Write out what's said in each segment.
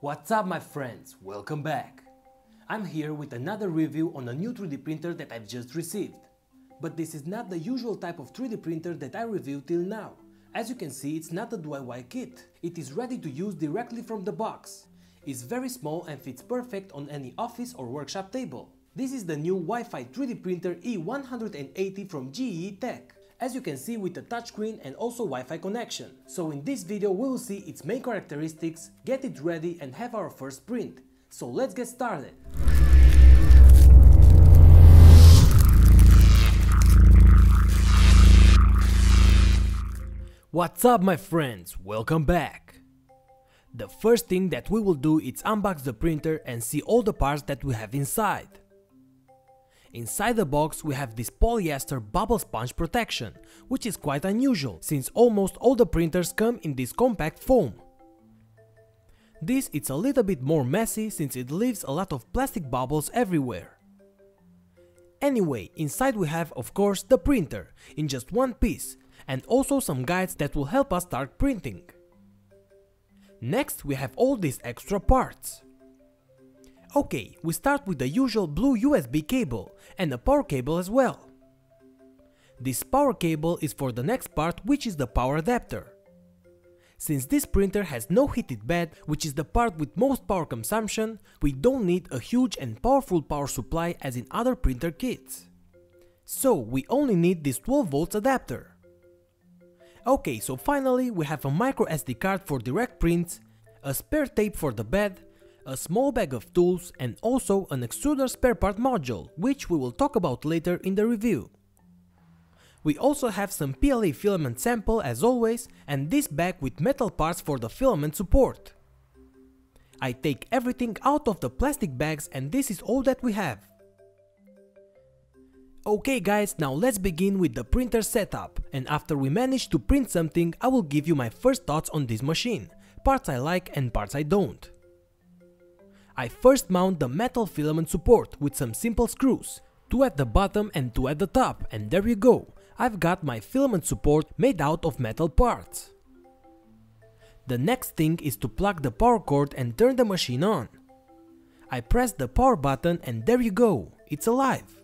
What's up my friends, welcome back. I'm here with another review on a new 3D printer that I've just received. But this is not the usual type of 3D printer that I reviewed till now. As you can see, it's not a DIY kit. It is ready to use directly from the box. It's very small and fits perfect on any office or workshop table. This is the new Wi-Fi 3D printer E180 from Geeetech as you can see with the touchscreen and also Wi-Fi connection. So in this video we will see its main characteristics, get it ready and have our first print. So let's get started. What's up my friends, welcome back. The first thing that we will do is unbox the printer and see all the parts that we have inside. Inside the box we have this polyester bubble sponge protection, which is quite unusual since almost all the printers come in this compact foam. This is a little bit more messy since it leaves a lot of plastic bubbles everywhere. Anyway, inside we have of course the printer, in just one piece, and also some guides that will help us start printing. Next we have all these extra parts. Okay, we start with the usual blue USB cable and a power cable as well. This power cable is for the next part which is the power adapter. Since this printer has no heated bed, which is the part with most power consumption, we don't need a huge and powerful power supply as in other printer kits. So we only need this 12 volts adapter. Okay, so finally we have a micro SD card for direct prints, a spare tape for the bed, a small bag of tools and also an extruder spare part module, which we will talk about later in the review. We also have some PLA filament sample as always and this bag with metal parts for the filament support. I take everything out of the plastic bags and this is all that we have. Okay guys, now let's begin with the printer setup and after we manage to print something I will give you my first thoughts on this machine, parts I like and parts I don't. I first mount the metal filament support with some simple screws, two at the bottom and two at the top, and there you go, I've got my filament support made out of metal parts. The next thing is to plug the power cord and turn the machine on. I press the power button and there you go, it's alive.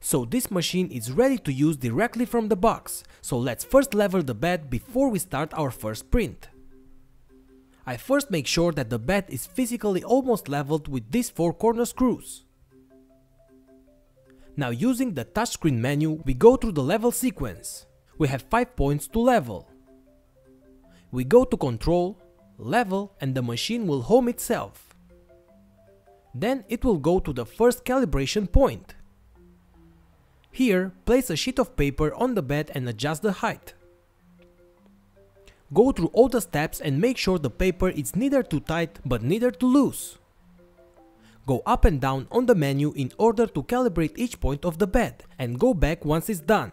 So this machine is ready to use directly from the box, so let's first level the bed before we start our first print. I first make sure that the bed is physically almost leveled with these 4 corner screws. Now using the touchscreen menu, we go through the level sequence. We have 5 points to level. We go to control, level and the machine will home itself. Then it will go to the first calibration point. Here, place a sheet of paper on the bed and adjust the height. Go through all the steps and make sure the paper is neither too tight but neither too loose. Go up and down on the menu in order to calibrate each point of the bed and go back once it's done.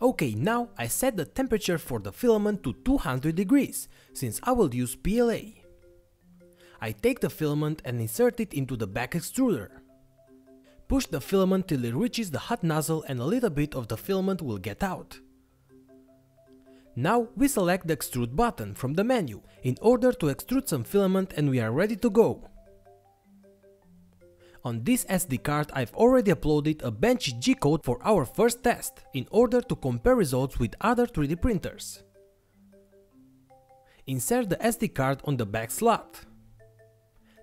Ok, now I set the temperature for the filament to 200 degrees, since I will use PLA. I take the filament and insert it into the back extruder. Push the filament till it reaches the hot nozzle and a little bit of the filament will get out. Now we select the extrude button from the menu in order to extrude some filament and we are ready to go. On this SD card I've already uploaded a Benchy G-code for our first test in order to compare results with other 3D printers. Insert the SD card on the back slot.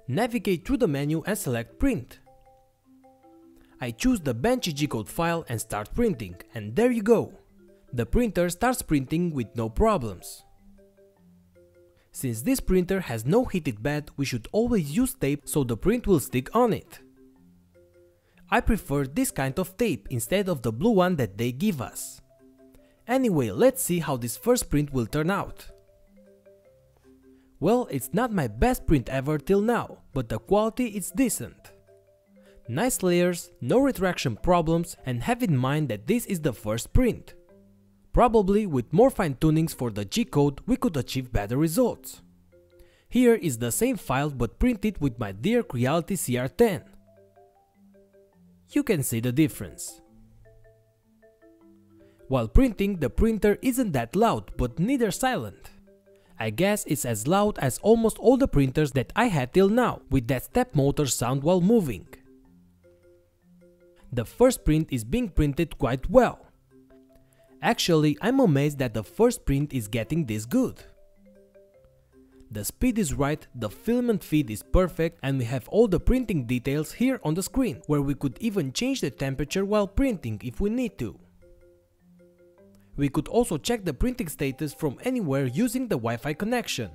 Navigate through the menu and select print. I choose the Benchy G-code file and start printing and there you go. The printer starts printing with no problems. Since this printer has no heated bed, we should always use tape so the print will stick on it. I prefer this kind of tape instead of the blue one that they give us. Anyway, let's see how this first print will turn out. Well, it's not my best print ever till now, but the quality is decent. Nice layers, no retraction problems and have in mind that this is the first print. Probably with more fine tunings for the G-code we could achieve better results. Here is the same file but printed with my dear Creality CR10. You can see the difference. While printing, the printer isn't that loud but neither silent. I guess it's as loud as almost all the printers that I had till now, with that step motor sound while moving. The first print is being printed quite well. Actually, I'm amazed that the first print is getting this good. The speed is right, the filament feed is perfect and we have all the printing details here on the screen, where we could even change the temperature while printing if we need to. We could also check the printing status from anywhere using the Wi-Fi connection.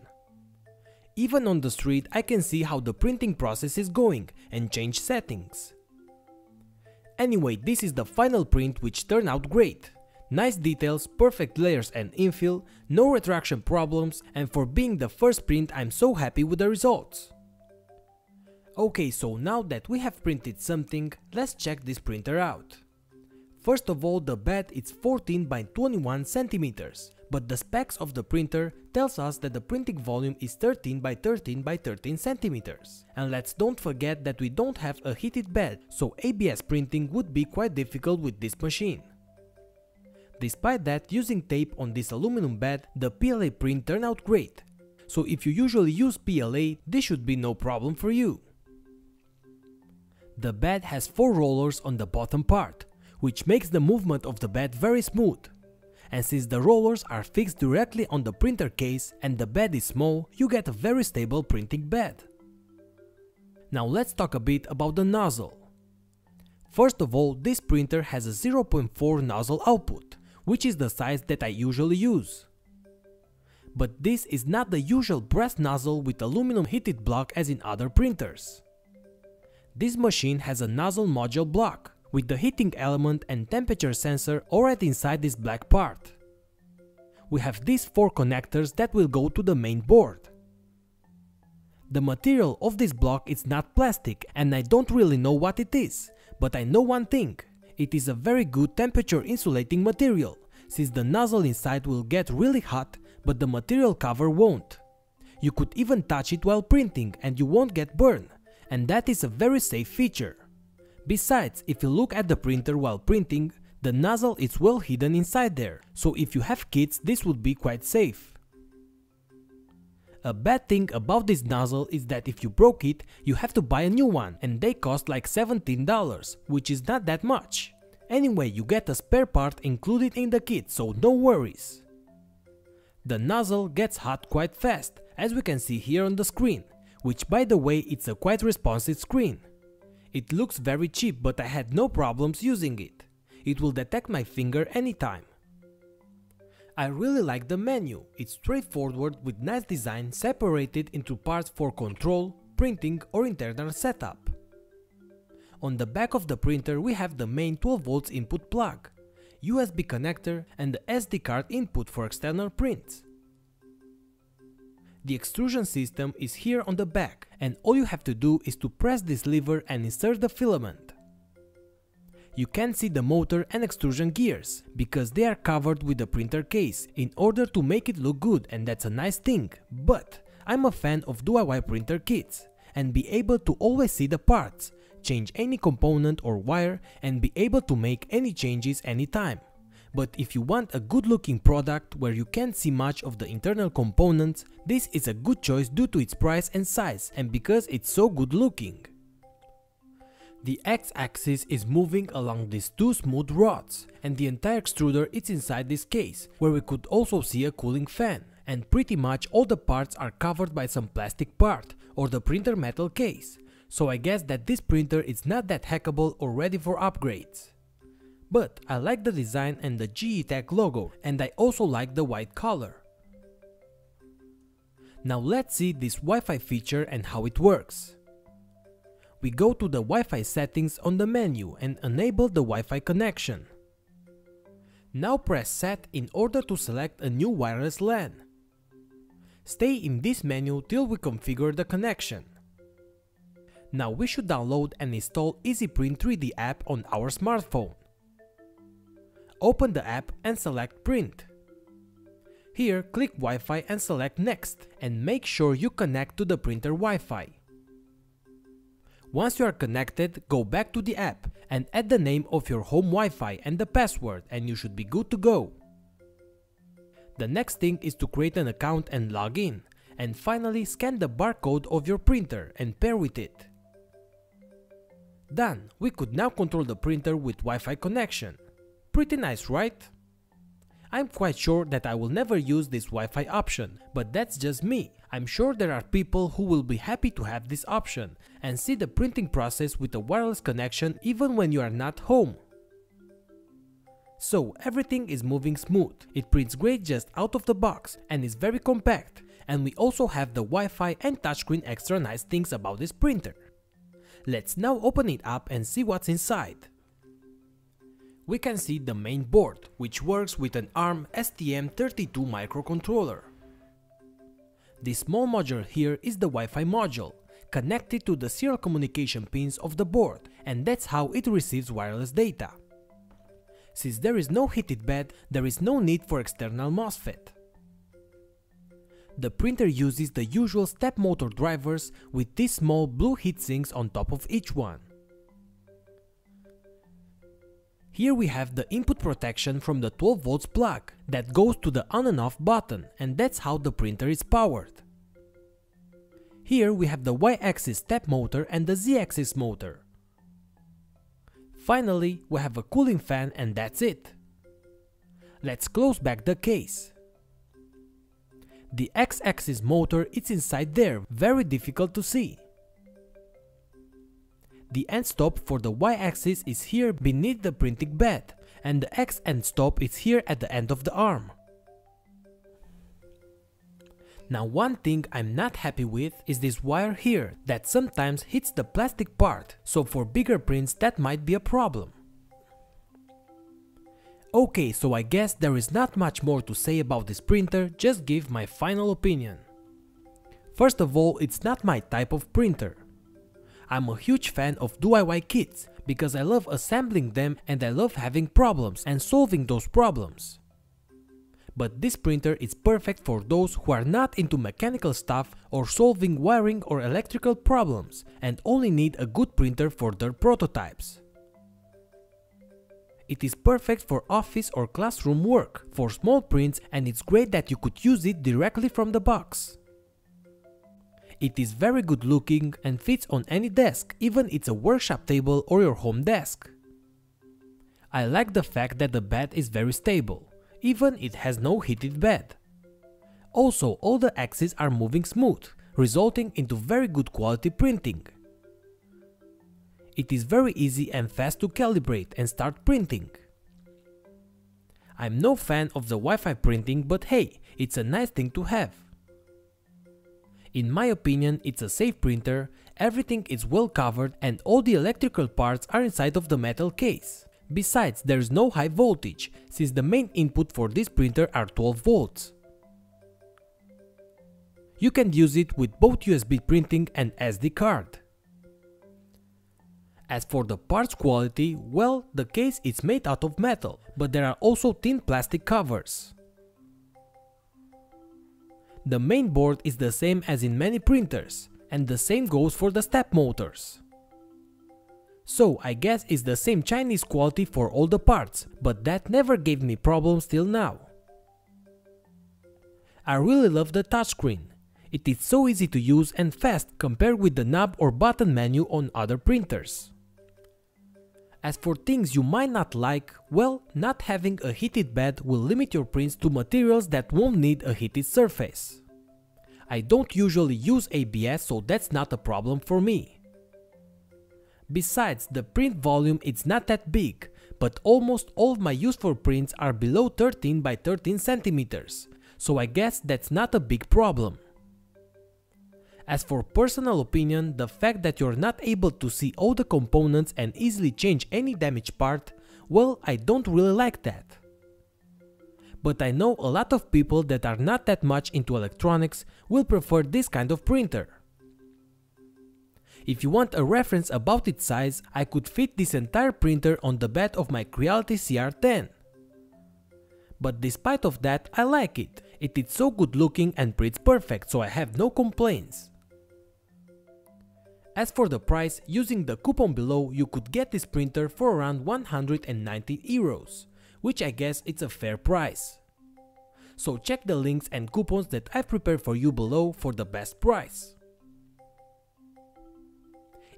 Even on the street I can see how the printing process is going and change settings. Anyway, this is the final print which turned out great. Nice details, perfect layers and infill, no retraction problems and for being the first print I'm so happy with the results. Okay, so now that we have printed something, let's check this printer out. First of all, the bed is 14 by 21 centimeters, but the specs of the printer tells us that the printing volume is 13 by 13 by 13 centimeters. And let's don't forget that we don't have a heated bed, so ABS printing would be quite difficult with this machine. Despite that, using tape on this aluminum bed, the PLA print turned out great. So if you usually use PLA, this should be no problem for you. The bed has 4 rollers on the bottom part, which makes the movement of the bed very smooth. And since the rollers are fixed directly on the printer case and the bed is small, you get a very stable printing bed. Now let's talk a bit about the nozzle. First of all, this printer has a 0.4 nozzle output, which is the size that I usually use. But this is not the usual brass nozzle with aluminum heated block as in other printers. This machine has a nozzle module block, with the heating element and temperature sensor already inside this black part. We have these four connectors that will go to the main board. The material of this block is not plastic and I don't really know what it is, but I know one thing, it is a very good temperature insulating material, since the nozzle inside will get really hot, but the material cover won't. You could even touch it while printing and you won't get burned, and that is a very safe feature. Besides, if you look at the printer while printing, the nozzle is well hidden inside there, so if you have kids this would be quite safe. A bad thing about this nozzle is that if you broke it, you have to buy a new one and they cost like $17, which is not that much. Anyway, you get a spare part included in the kit, so no worries. The nozzle gets hot quite fast, as we can see here on the screen, which by the way it's a quite responsive screen. It looks very cheap but I had no problems using it. It will detect my finger anytime. I really like the menu, it's straightforward with nice design separated into parts for control, printing or internal setup. On the back of the printer we have the main 12V input plug, USB connector and the SD card input for external prints. The extrusion system is here on the back and all you have to do is to press this lever and insert the filament you can see the motor and extrusion gears, because they are covered with the printer case, in order to make it look good and that's a nice thing, but I'm a fan of DIY printer kits, and be able to always see the parts, change any component or wire and be able to make any changes anytime. But if you want a good looking product where you can't see much of the internal components, this is a good choice due to its price and size and because it's so good looking. The x-axis is moving along these two smooth rods, and the entire extruder is inside this case, where we could also see a cooling fan. And pretty much all the parts are covered by some plastic part, or the printer metal case, so I guess that this printer is not that hackable or ready for upgrades. But I like the design and the Geeetech logo, and I also like the white color. Now let's see this Wi-Fi feature and how it works we go to the Wi-Fi settings on the menu and enable the Wi-Fi connection. Now press set in order to select a new wireless LAN. Stay in this menu till we configure the connection. Now we should download and install EasyPrint 3D app on our smartphone. Open the app and select print. Here click Wi-Fi and select next and make sure you connect to the printer Wi-Fi. Once you are connected, go back to the app and add the name of your home Wi-Fi and the password and you should be good to go. The next thing is to create an account and log in, and finally scan the barcode of your printer and pair with it. Done, we could now control the printer with Wi-Fi connection. Pretty nice, right? I'm quite sure that I will never use this Wi-Fi option, but that's just me. I'm sure there are people who will be happy to have this option and see the printing process with a wireless connection even when you are not home. So everything is moving smooth, it prints great just out of the box and is very compact and we also have the Wi-Fi and touchscreen extra nice things about this printer. Let's now open it up and see what's inside we can see the main board, which works with an ARM STM32 microcontroller. This small module here is the Wi-Fi module, connected to the serial communication pins of the board, and that's how it receives wireless data. Since there is no heated bed, there is no need for external MOSFET. The printer uses the usual step motor drivers with these small blue heatsinks on top of each one. Here we have the input protection from the 12 volts plug that goes to the on and off button and that's how the printer is powered. Here we have the Y-axis step motor and the Z-axis motor. Finally, we have a cooling fan and that's it. Let's close back the case. The X-axis motor is inside there, very difficult to see. The end stop for the y-axis is here beneath the printing bed, and the x end stop is here at the end of the arm. Now one thing I'm not happy with is this wire here that sometimes hits the plastic part, so for bigger prints that might be a problem. Okay, so I guess there is not much more to say about this printer, just give my final opinion. First of all, it's not my type of printer. I'm a huge fan of DIY kits because I love assembling them and I love having problems and solving those problems. But this printer is perfect for those who are not into mechanical stuff or solving wiring or electrical problems and only need a good printer for their prototypes. It is perfect for office or classroom work, for small prints and it's great that you could use it directly from the box. It is very good looking and fits on any desk, even it's a workshop table or your home desk. I like the fact that the bed is very stable, even it has no heated bed. Also, all the axes are moving smooth, resulting into very good quality printing. It is very easy and fast to calibrate and start printing. I'm no fan of the Wi-Fi printing but hey, it's a nice thing to have. In my opinion, it's a safe printer, everything is well covered and all the electrical parts are inside of the metal case. Besides, there is no high voltage, since the main input for this printer are 12 volts. You can use it with both USB printing and SD card. As for the parts quality, well, the case is made out of metal, but there are also thin plastic covers. The main board is the same as in many printers, and the same goes for the step motors. So I guess it's the same Chinese quality for all the parts, but that never gave me problems till now. I really love the touchscreen. It is so easy to use and fast compared with the knob or button menu on other printers. As for things you might not like, well, not having a heated bed will limit your prints to materials that won't need a heated surface. I don't usually use ABS so that's not a problem for me. Besides, the print volume is not that big, but almost all of my useful prints are below 13 by 13 centimeters, so I guess that's not a big problem. As for personal opinion, the fact that you're not able to see all the components and easily change any damaged part, well, I don't really like that. But I know a lot of people that are not that much into electronics will prefer this kind of printer. If you want a reference about its size, I could fit this entire printer on the bed of my Creality CR10. But despite of that, I like it. It is so good looking and prints perfect, so I have no complaints. As for the price, using the coupon below you could get this printer for around 190 euros, which I guess it's a fair price. so check the links and coupons that I've prepared for you below for the best price.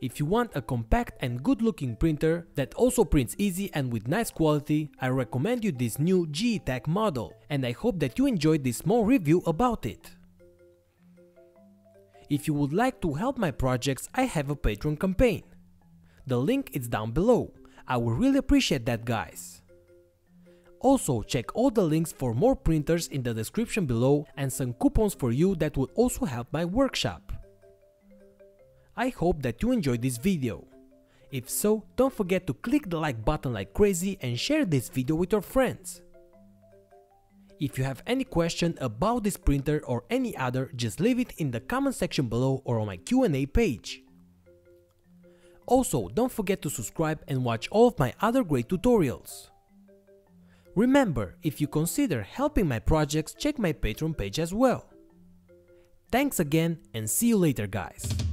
If you want a compact and good looking printer that also prints easy and with nice quality, I recommend you this new Geeetech model and I hope that you enjoyed this small review about it. If you would like to help my projects, I have a Patreon campaign. The link is down below. I would really appreciate that guys. Also check all the links for more printers in the description below and some coupons for you that would also help my workshop. I hope that you enjoyed this video. If so, don't forget to click the like button like crazy and share this video with your friends. If you have any question about this printer or any other, just leave it in the comment section below or on my Q&A page. Also, don't forget to subscribe and watch all of my other great tutorials. Remember, if you consider helping my projects, check my Patreon page as well. Thanks again and see you later guys.